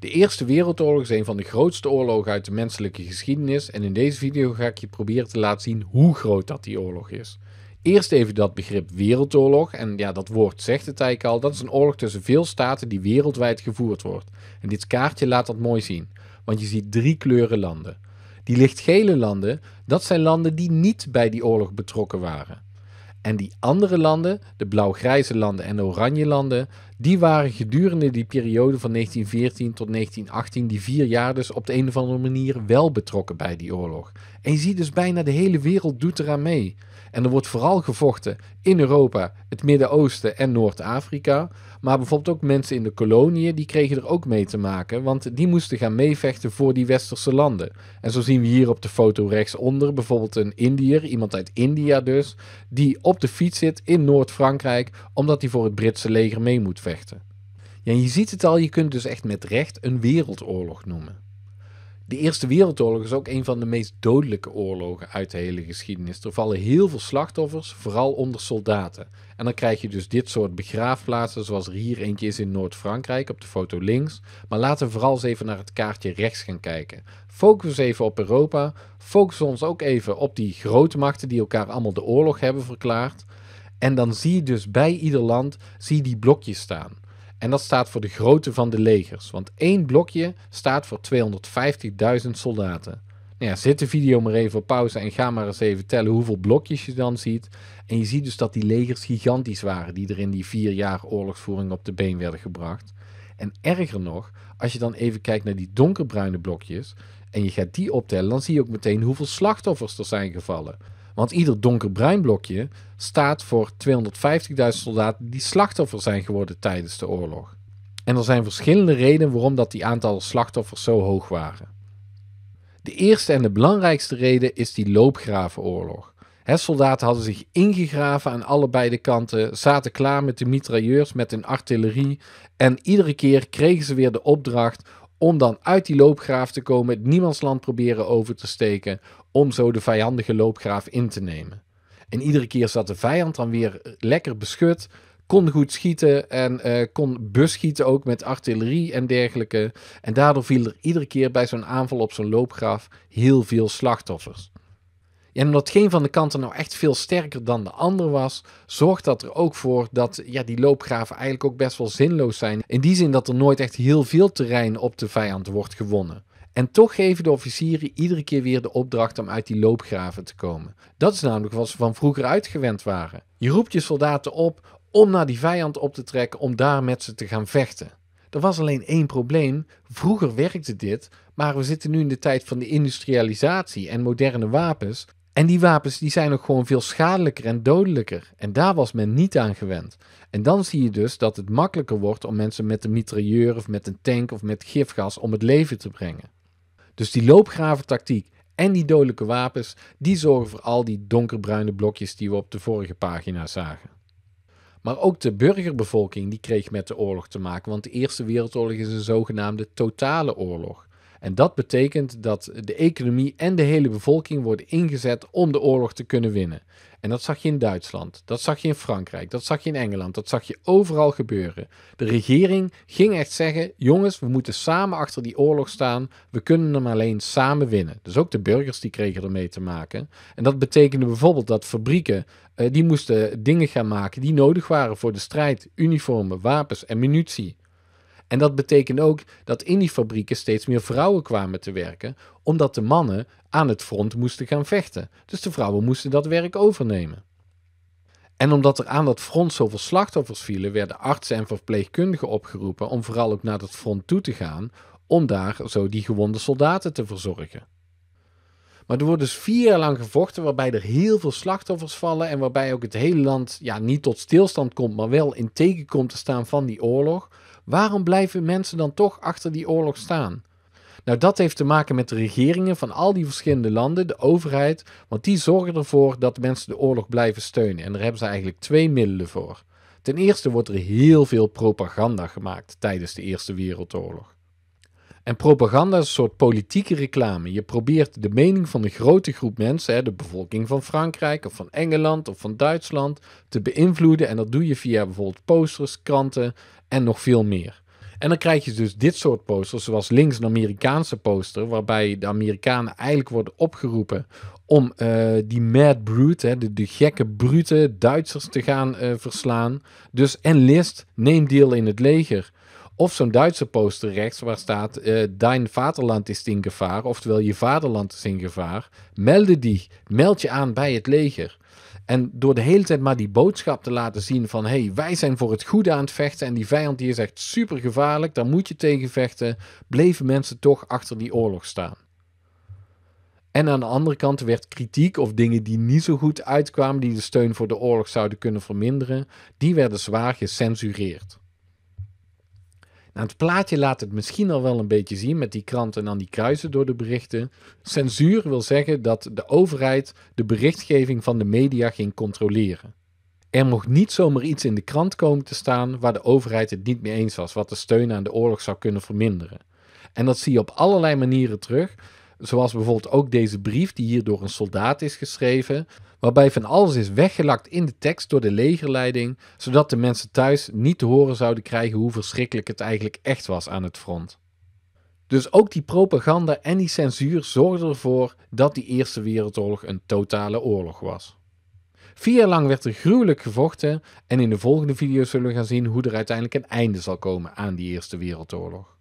De Eerste Wereldoorlog is een van de grootste oorlogen uit de menselijke geschiedenis en in deze video ga ik je proberen te laten zien hoe groot dat die oorlog is. Eerst even dat begrip wereldoorlog en ja, dat woord zegt het eigenlijk al, dat is een oorlog tussen veel staten die wereldwijd gevoerd wordt. En dit kaartje laat dat mooi zien, want je ziet drie kleuren landen. Die lichtgele landen, dat zijn landen die niet bij die oorlog betrokken waren. En die andere landen, de blauw-grijze landen en de oranje landen, die waren gedurende die periode van 1914 tot 1918, die vier jaar dus op de een of andere manier wel betrokken bij die oorlog. En je ziet dus bijna de hele wereld doet eraan mee. En er wordt vooral gevochten in Europa, het Midden-Oosten en Noord-Afrika. Maar bijvoorbeeld ook mensen in de koloniën, die kregen er ook mee te maken, want die moesten gaan meevechten voor die westerse landen. En zo zien we hier op de foto rechtsonder bijvoorbeeld een Indiër, iemand uit India dus, die op de fiets zit in Noord-Frankrijk, omdat hij voor het Britse leger mee moet vechten. Ja, je ziet het al, je kunt dus echt met recht een wereldoorlog noemen. De Eerste Wereldoorlog is ook een van de meest dodelijke oorlogen uit de hele geschiedenis. Er vallen heel veel slachtoffers, vooral onder soldaten. En dan krijg je dus dit soort begraafplaatsen, zoals er hier eentje is in Noord-Frankrijk op de foto links. Maar laten we vooral eens even naar het kaartje rechts gaan kijken. Focus even op Europa. Focus ons ook even op die grote machten die elkaar allemaal de oorlog hebben verklaard. En dan zie je dus bij ieder land zie die blokjes staan. En dat staat voor de grootte van de legers. Want één blokje staat voor 250.000 soldaten. Nou ja, zet de video maar even op pauze en ga maar eens even tellen hoeveel blokjes je dan ziet. En je ziet dus dat die legers gigantisch waren die er in die vier jaar oorlogsvoering op de been werden gebracht. En erger nog, als je dan even kijkt naar die donkerbruine blokjes en je gaat die optellen, dan zie je ook meteen hoeveel slachtoffers er zijn gevallen. Want ieder donkerbruin blokje staat voor 250.000 soldaten die slachtoffer zijn geworden tijdens de oorlog. En er zijn verschillende redenen waarom dat die aantallen slachtoffers zo hoog waren. De eerste en de belangrijkste reden is die loopgravenoorlog. He, soldaten hadden zich ingegraven aan allebei de kanten, zaten klaar met de mitrailleurs, met hun artillerie en iedere keer kregen ze weer de opdracht om dan uit die loopgraaf te komen, het niemandsland proberen over te steken, om zo de vijandige loopgraaf in te nemen. En iedere keer zat de vijand dan weer lekker beschut, kon goed schieten en uh, kon beschieten ook met artillerie en dergelijke. En daardoor viel er iedere keer bij zo'n aanval op zo'n loopgraaf heel veel slachtoffers. En omdat geen van de kanten nou echt veel sterker dan de andere was, zorgt dat er ook voor dat ja, die loopgraven eigenlijk ook best wel zinloos zijn. In die zin dat er nooit echt heel veel terrein op de vijand wordt gewonnen. En toch geven de officieren iedere keer weer de opdracht om uit die loopgraven te komen. Dat is namelijk wat ze van vroeger uitgewend waren. Je roept je soldaten op om naar die vijand op te trekken om daar met ze te gaan vechten. Er was alleen één probleem. Vroeger werkte dit, maar we zitten nu in de tijd van de industrialisatie en moderne wapens. En die wapens die zijn ook gewoon veel schadelijker en dodelijker. En daar was men niet aan gewend. En dan zie je dus dat het makkelijker wordt om mensen met een mitrailleur of met een tank of met gifgas om het leven te brengen. Dus die loopgraventactiek en die dodelijke wapens, die zorgen voor al die donkerbruine blokjes die we op de vorige pagina zagen. Maar ook de burgerbevolking die kreeg met de oorlog te maken, want de Eerste Wereldoorlog is een zogenaamde totale oorlog. En dat betekent dat de economie en de hele bevolking worden ingezet om de oorlog te kunnen winnen. En dat zag je in Duitsland, dat zag je in Frankrijk, dat zag je in Engeland, dat zag je overal gebeuren. De regering ging echt zeggen: jongens, we moeten samen achter die oorlog staan, we kunnen hem alleen samen winnen. Dus ook de burgers die kregen ermee te maken. En dat betekende bijvoorbeeld dat fabrieken uh, die moesten dingen gaan maken die nodig waren voor de strijd: uniformen, wapens en munitie. En dat betekent ook dat in die fabrieken steeds meer vrouwen kwamen te werken, omdat de mannen aan het front moesten gaan vechten. Dus de vrouwen moesten dat werk overnemen. En omdat er aan dat front zoveel slachtoffers vielen, werden artsen en verpleegkundigen opgeroepen om vooral ook naar dat front toe te gaan, om daar zo die gewonde soldaten te verzorgen. Maar er wordt dus vier jaar lang gevochten, waarbij er heel veel slachtoffers vallen en waarbij ook het hele land ja, niet tot stilstand komt, maar wel in teken komt te staan van die oorlog. Waarom blijven mensen dan toch achter die oorlog staan? Nou, dat heeft te maken met de regeringen van al die verschillende landen, de overheid, want die zorgen ervoor dat mensen de oorlog blijven steunen. En daar hebben ze eigenlijk twee middelen voor. Ten eerste wordt er heel veel propaganda gemaakt tijdens de Eerste Wereldoorlog. En propaganda is een soort politieke reclame. Je probeert de mening van een grote groep mensen, de bevolking van Frankrijk of van Engeland of van Duitsland, te beïnvloeden. En dat doe je via bijvoorbeeld posters, kranten en nog veel meer. En dan krijg je dus dit soort posters, zoals links een Amerikaanse poster, waarbij de Amerikanen eigenlijk worden opgeroepen om uh, die mad brute, hè, de, de, gekke brute Duitsers te gaan uh, verslaan. Dus enlist, neem deel in het leger. Of zo'n Duitse poster rechts waar staat: uh, Dein vaderland is in gevaar, oftewel je vaderland is in gevaar. Melde die, meld je aan bij het leger. En door de hele tijd maar die boodschap te laten zien van hey, wij zijn voor het goede aan het vechten en die vijand die is echt super gevaarlijk, daar moet je tegen vechten, bleven mensen toch achter die oorlog staan. En aan de andere kant werd kritiek of dingen die niet zo goed uitkwamen, die de steun voor de oorlog zouden kunnen verminderen, die werden zwaar gecensureerd. Nou, het plaatje laat het misschien al wel een beetje zien met die kranten en dan die kruisen door de berichten. Censuur wil zeggen dat de overheid de berichtgeving van de media ging controleren. Er mocht niet zomaar iets in de krant komen te staan waar de overheid het niet mee eens was, wat de steun aan de oorlog zou kunnen verminderen. En dat zie je op allerlei manieren terug, zoals bijvoorbeeld ook deze brief die hier door een soldaat is geschreven, waarbij van alles is weggelakt in de tekst door de legerleiding, zodat de mensen thuis niet te horen zouden krijgen hoe verschrikkelijk het eigenlijk echt was aan het front. Dus ook die propaganda en die censuur zorgden ervoor dat die Eerste Wereldoorlog een totale oorlog was. Vier jaar lang werd er gruwelijk gevochten en in de volgende video zullen we gaan zien hoe er uiteindelijk een einde zal komen aan die Eerste Wereldoorlog.